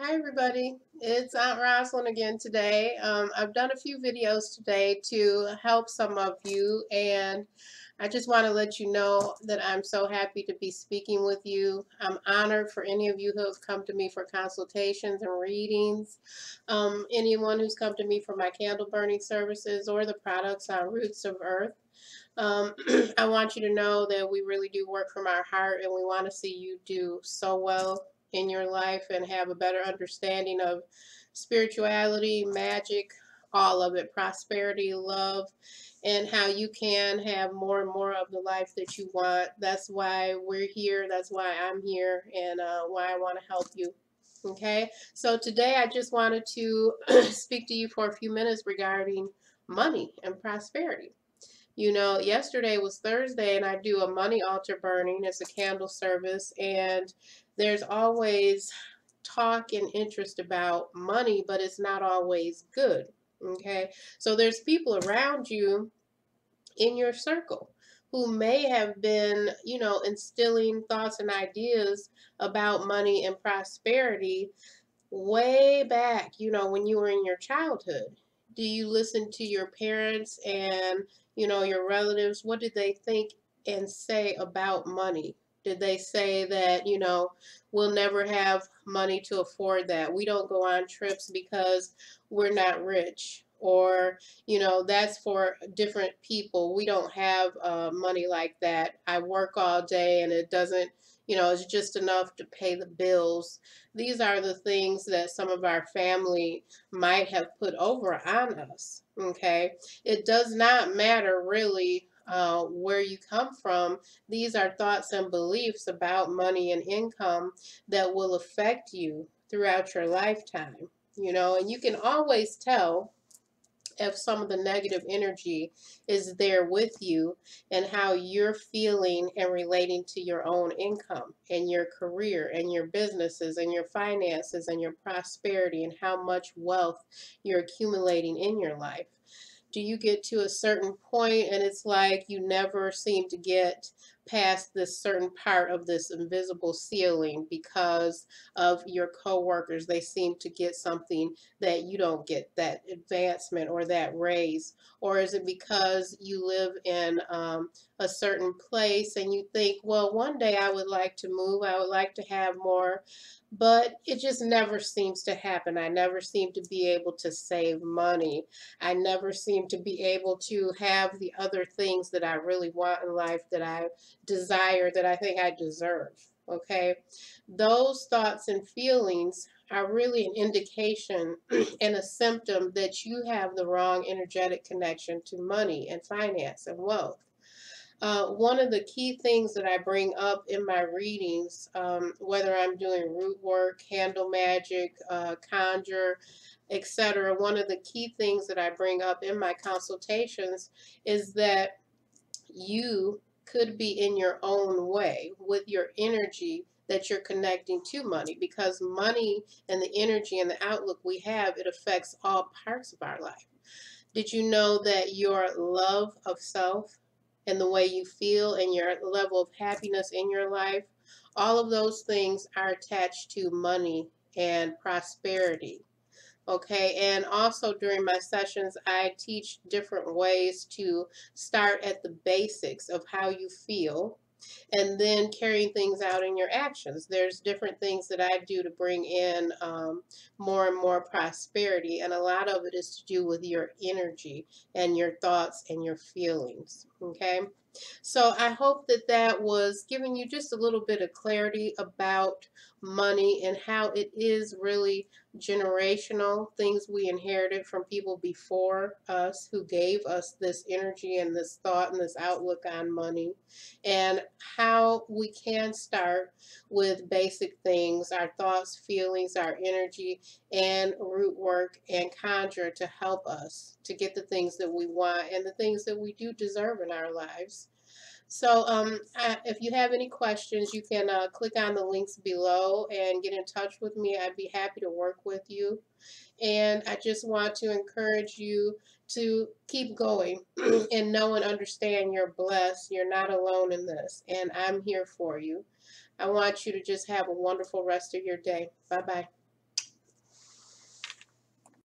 Hi everybody, it's Aunt Rosalind again today. Um, I've done a few videos today to help some of you and I just want to let you know that I'm so happy to be speaking with you. I'm honored for any of you who have come to me for consultations and readings, um, anyone who's come to me for my candle burning services or the products on Roots of Earth. Um, I want you to know that we really do work from our heart and we want to see you do so well in your life and have a better understanding of spirituality, magic, all of it, prosperity, love, and how you can have more and more of the life that you want. That's why we're here. That's why I'm here and uh, why I want to help you. Okay, so today I just wanted to speak to you for a few minutes regarding money and prosperity. You know, yesterday was Thursday and I do a money altar burning. It's a candle service and there's always talk and interest about money, but it's not always good. Okay, so there's people around you in your circle who may have been, you know, instilling thoughts and ideas about money and prosperity way back, you know, when you were in your childhood. Do you listen to your parents and, you know, your relatives? What did they think and say about money? Did they say that, you know, we'll never have money to afford that? We don't go on trips because we're not rich. Or, you know, that's for different people. We don't have uh, money like that. I work all day and it doesn't, you know, it's just enough to pay the bills. These are the things that some of our family might have put over on us. Okay. It does not matter really uh, where you come from, these are thoughts and beliefs about money and income that will affect you throughout your lifetime. You know, and you can always tell if some of the negative energy is there with you and how you're feeling and relating to your own income and your career and your businesses and your finances and your prosperity and how much wealth you're accumulating in your life do you get to a certain point and it's like you never seem to get past this certain part of this invisible ceiling because of your coworkers they seem to get something that you don't get that advancement or that raise or is it because you live in um, a certain place and you think well one day I would like to move I would like to have more but it just never seems to happen. I never seem to be able to save money. I never seem to be able to have the other things that I really want in life that I desire, that I think I deserve. Okay? Those thoughts and feelings are really an indication and a symptom that you have the wrong energetic connection to money and finance and wealth. Uh, one of the key things that I bring up in my readings, um, whether I'm doing root work, candle magic, uh, conjure, etc., one of the key things that I bring up in my consultations is that you could be in your own way with your energy that you're connecting to money because money and the energy and the outlook we have, it affects all parts of our life. Did you know that your love of self and the way you feel and your level of happiness in your life, all of those things are attached to money and prosperity. Okay, and also during my sessions, I teach different ways to start at the basics of how you feel and then carrying things out in your actions. There's different things that I do to bring in um, more and more prosperity, and a lot of it is to do with your energy and your thoughts and your feelings. Okay. So I hope that that was giving you just a little bit of clarity about money and how it is really generational things we inherited from people before us who gave us this energy and this thought and this outlook on money and how we can start with basic things our thoughts feelings our energy and root work and conjure to help us to get the things that we want and the things that we do deserve in our lives so um, I, if you have any questions, you can uh, click on the links below and get in touch with me. I'd be happy to work with you. And I just want to encourage you to keep going and know and understand you're blessed. You're not alone in this. And I'm here for you. I want you to just have a wonderful rest of your day. Bye-bye.